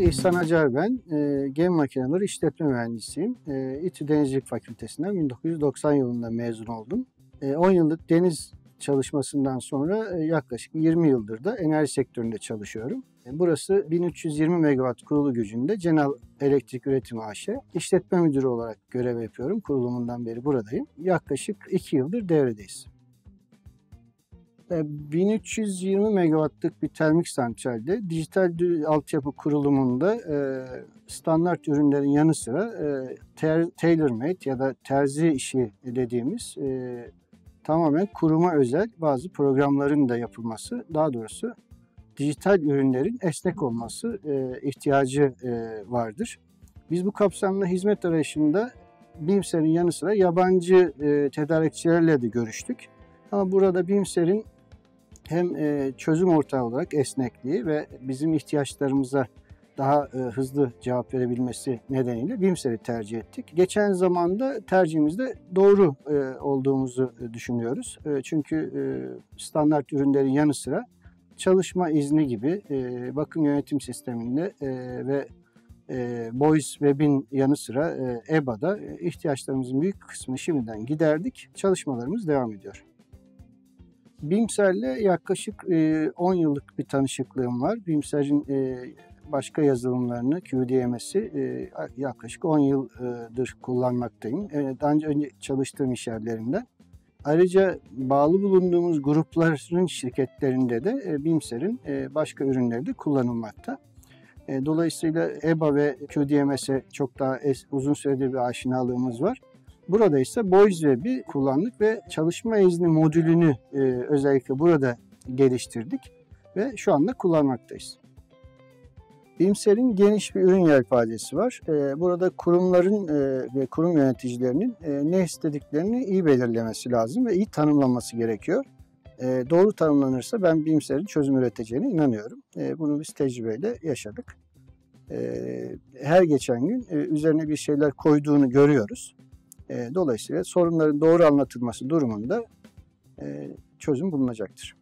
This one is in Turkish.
İhsan Acar ben. E, Gen makineleri işletme mühendisiyim. E, İTÜ Denizcilik Fakültesinden 1990 yılında mezun oldum. E, 10 yıllık deniz çalışmasından sonra e, yaklaşık 20 yıldır da enerji sektöründe çalışıyorum. E, burası 1320 megawatt kurulu gücünde Cenal Elektrik Üretimi AŞ. İşletme müdürü olarak görev yapıyorum. Kurulumundan beri buradayım. Yaklaşık 2 yıldır devredeyiz. 1320 e, megawattlık bir termik santralde dijital altyapı kurulumunda e, standart ürünlerin yanı sıra e, tailor made ya da terzi işi dediğimiz tamamen kuruma özel bazı programların da yapılması, daha doğrusu dijital ürünlerin esnek olması ihtiyacı vardır. Biz bu kapsamda hizmet arayışında BİMSER'in yanı sıra yabancı tedarikçilerle de görüştük. Ama burada BİMSER'in hem e, çözüm ortağı olarak esnekliği ve bizim ihtiyaçlarımıza daha e, hızlı cevap verebilmesi nedeniyle BİMSER'i tercih ettik. Geçen zamanda tercihimizde doğru e, olduğumuzu düşünüyoruz. Çünkü standart ürünlerin yanı sıra çalışma izni gibi bakım yönetim sisteminde ve Boys Web'in yanı sıra EBA'da ihtiyaçlarımızın büyük kısmını şimdiden giderdik. Çalışmalarımız devam ediyor. Bimser'le yaklaşık 10 yıllık bir tanışıklığım var. Bimser'in başka yazılımlarını, QDMS'i yaklaşık 10 yıldır kullanmaktayım. Daha önce çalıştığım iş yerlerinden. Ayrıca bağlı bulunduğumuz grupların şirketlerinde de Bimser'in başka ürünleri de kullanılmakta. Dolayısıyla EBA ve QDMS'e çok daha uzun süredir bir aşinalığımız var. Burada ise Boys Web'i kullandık ve çalışma izni modülünü e, özellikle burada geliştirdik ve şu anda kullanmaktayız. BİMSER'in geniş bir ürün yelpazesi var. E, burada kurumların e, ve kurum yöneticilerinin e, ne istediklerini iyi belirlemesi lazım ve iyi tanımlaması gerekiyor. Doğru tanımlanırsa ben BİMSER'in çözüm üreteceğine inanıyorum. Bunu biz tecrübeyle yaşadık. Her geçen gün üzerine bir şeyler koyduğunu görüyoruz. Dolayısıyla sorunların doğru anlatılması durumunda çözüm bulunacaktır.